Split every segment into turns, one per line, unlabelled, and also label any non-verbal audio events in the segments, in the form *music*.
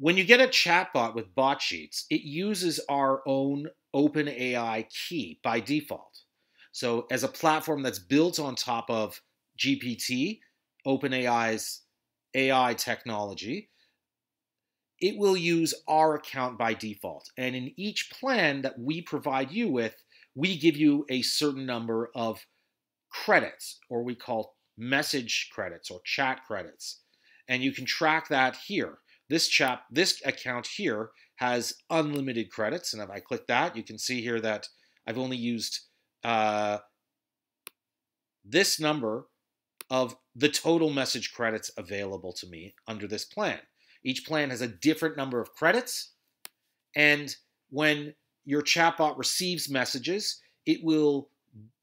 when you get a chatbot with Botsheets, it uses our own OpenAI key by default. So, as a platform that's built on top of GPT, OpenAI's AI technology, it will use our account by default. And in each plan that we provide you with, we give you a certain number of credits, or we call message credits or chat credits. And you can track that here. This chap, this account here has unlimited credits. And if I click that, you can see here that I've only used uh, this number of the total message credits available to me under this plan. Each plan has a different number of credits. And when your chatbot receives messages, it will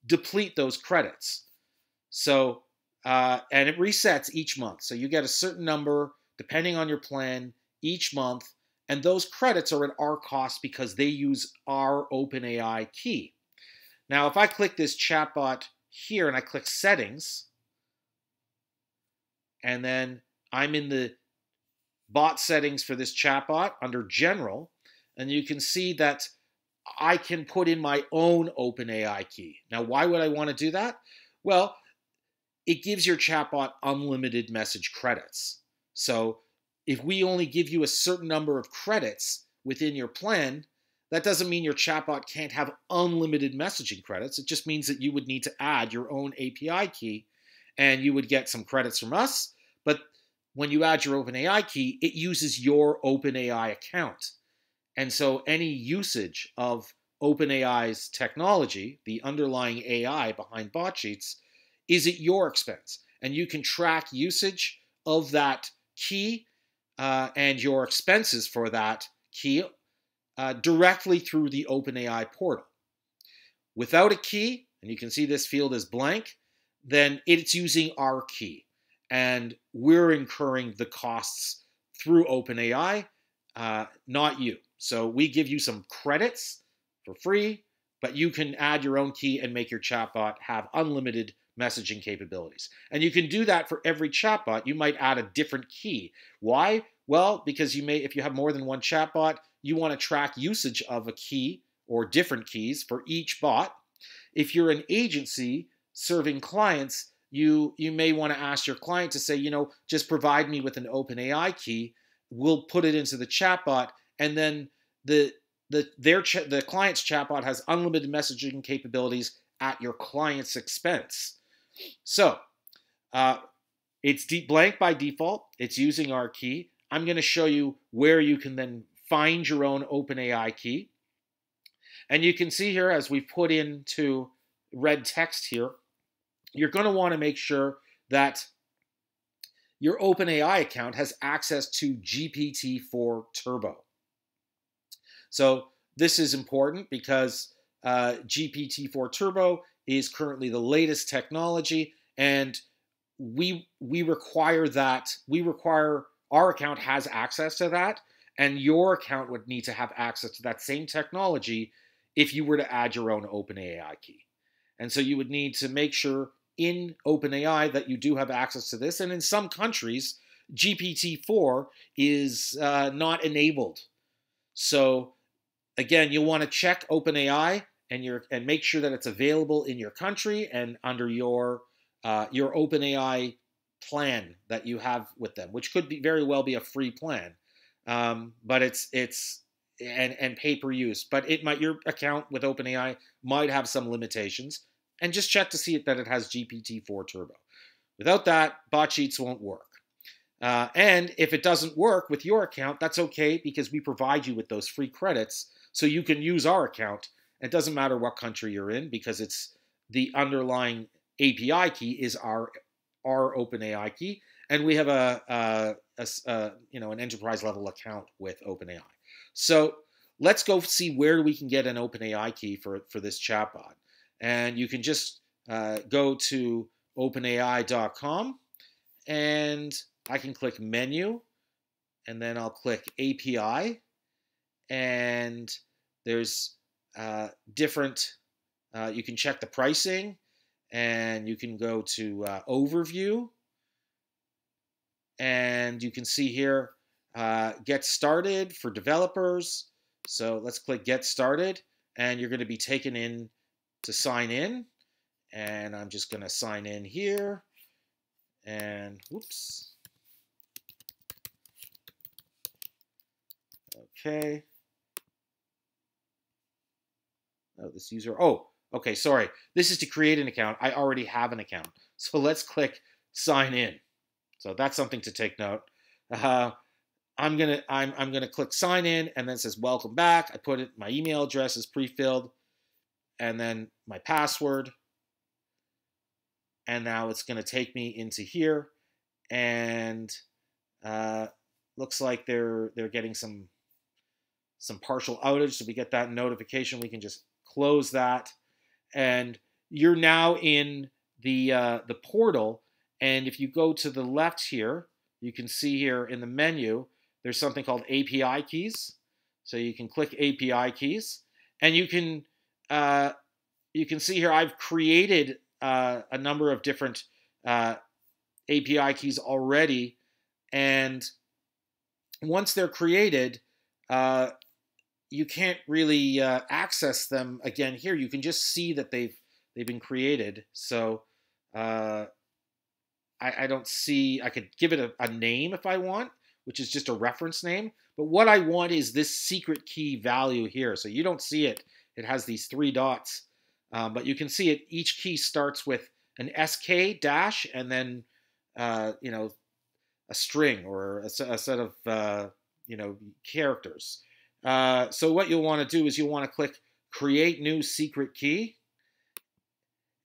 deplete those credits. So, uh, and it resets each month. So you get a certain number depending on your plan each month. And those credits are at our cost because they use our OpenAI key. Now, if I click this chatbot here and I click settings, and then I'm in the bot settings for this chatbot under general, and you can see that I can put in my own OpenAI key. Now, why would I want to do that? Well, it gives your chatbot unlimited message credits. So if we only give you a certain number of credits within your plan, that doesn't mean your chatbot can't have unlimited messaging credits. It just means that you would need to add your own API key and you would get some credits from us. But when you add your OpenAI key, it uses your OpenAI account. And so any usage of OpenAI's technology, the underlying AI behind Botsheets, is at your expense. And you can track usage of that key uh, and your expenses for that key uh, directly through the OpenAI portal. Without a key, and you can see this field is blank, then it's using our key. And we're incurring the costs through OpenAI, uh, not you. So we give you some credits for free, but you can add your own key and make your chatbot have unlimited messaging capabilities. And you can do that for every chatbot. You might add a different key. Why? Well, because you may, if you have more than one chatbot, you want to track usage of a key or different keys for each bot. If you're an agency serving clients, you you may want to ask your client to say, you know, just provide me with an OpenAI key. We'll put it into the chatbot, and then the the their the client's chatbot has unlimited messaging capabilities at your client's expense. So uh, it's deep blank by default. It's using our key. I'm going to show you where you can then find your own OpenAI key. And you can see here as we put into red text here, you're going to want to make sure that your OpenAI account has access to GPT-4 Turbo. So this is important because uh, GPT-4 Turbo is currently the latest technology, and we we require that we require our account has access to that, and your account would need to have access to that same technology if you were to add your own OpenAI key. And so you would need to make sure in OpenAI that you do have access to this. And in some countries, GPT-4 is uh, not enabled. So again, you'll want to check OpenAI and your and make sure that it's available in your country and under your uh, your OpenAI plan that you have with them, which could be very well be a free plan, um, but it's it's and and pay per use. But it might your account with OpenAI might have some limitations and just check to see that it has GPT-4 Turbo. Without that, Botsheets won't work. Uh, and if it doesn't work with your account, that's okay because we provide you with those free credits so you can use our account. It doesn't matter what country you're in because it's the underlying API key is our our OpenAI key, and we have a, a, a, a you know an enterprise level account with OpenAI. So let's go see where we can get an OpenAI key for for this chatbot. And you can just uh, go to openai.com and I can click menu. And then I'll click API and there's uh, different uh, you can check the pricing and you can go to uh, overview and you can see here uh, get started for developers. So let's click get started and you're going to be taken in to sign in. And I'm just going to sign in here and whoops. Okay. Oh, this user. Oh, okay. Sorry. This is to create an account. I already have an account. *laughs* So let's click sign in. So that's something to take note. Uh, I'm gonna I'm I'm gonna click sign in, and then it says welcome back. I put it my email address is pre-filled, and then my password. And now it's gonna take me into here, and uh, looks like they're they're getting some some partial outage. So we get that notification. We can just close that, and you're now in the uh, the portal. And if you go to the left here, you can see here in the menu, there's something called API keys. So you can click API keys, and you can uh, you can see here I've created uh, a number of different uh, API keys already, and once they're created, uh, you can't really uh, access them again here. You can just see that they've they've been created. So uh, I, I, don't see. I could give it a, a, name if I want, which is just a reference name. But what I want is this secret key value here. So you don't see it. It has these three dots, um, but you can see it. Each key starts with an SK dash and then uh, you know a string or a, a set of uh, you know characters. Uh, so what you'll want to do is you'll want to click create new secret key.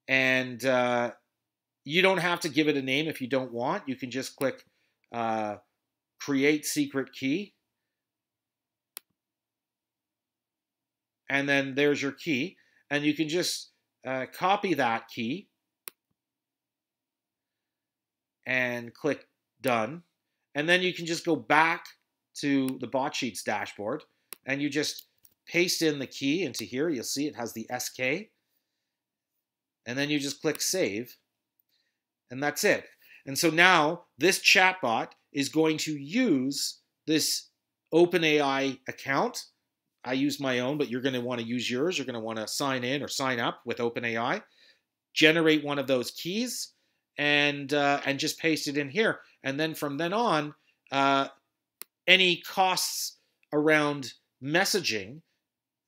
And uh, you don't have to give it a name if you don't want. You can just click uh, create secret key. And then there's your key. And you can just uh, copy that key and click done. And then you can just go back to the Botsheets dashboard and you just paste in the key into here. You'll see it has the SK. And then you just click save. And that's it. And so now this chatbot is going to use this OpenAI account. I use my own, but you're going to want to use yours. You're going to want to sign in or sign up with OpenAI, generate one of those keys, and uh, and just paste it in here. And then from then on, uh, any costs around messaging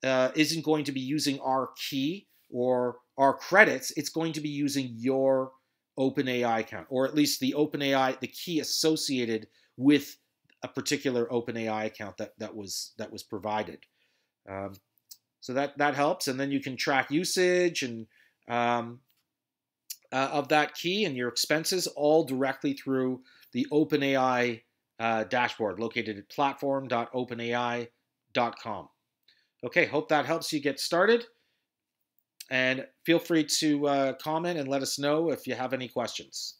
uh, isn't going to be using our key or our credits. It's going to be using your OpenAI account, or at least the OpenAI, the key associated with a particular OpenAI account that that was that was provided. Um, so that that helps, and then you can track usage and um, uh, of that key and your expenses all directly through the OpenAI uh, dashboard located at platform.openai.com Okay, hope that helps you get started. And feel free to uh, comment and let us know if you have any questions.